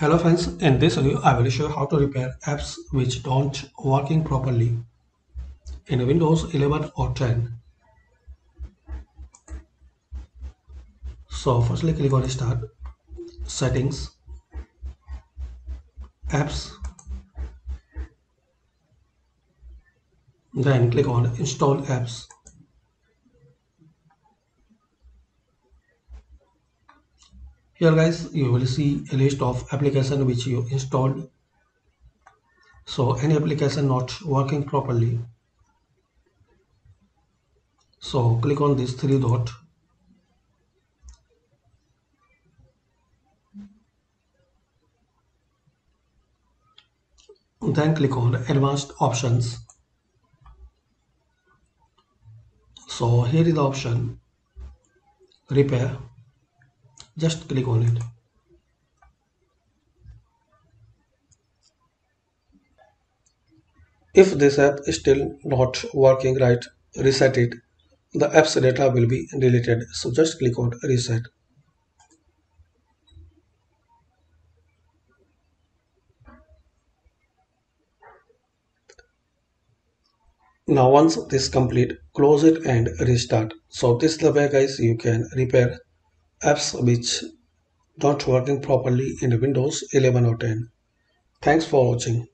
Hello friends, in this video I will show you how to repair apps which don't working properly in Windows 11 or 10. So firstly click on start, settings, apps, then click on install apps. Here guys you will see a list of application which you installed. So any application not working properly. So click on this three dot. Then click on advanced options. So here is the option. Repair just click on it. If this app is still not working right reset it. The app's data will be deleted so just click on reset. Now once this complete close it and restart. So this is the way guys you can repair apps which don't working properly in Windows 11 or 10. Thanks for watching.